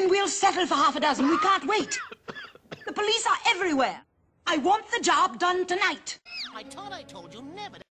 Then we'll settle for half a dozen. We can't wait. The police are everywhere. I want the job done tonight. I thought I told you never to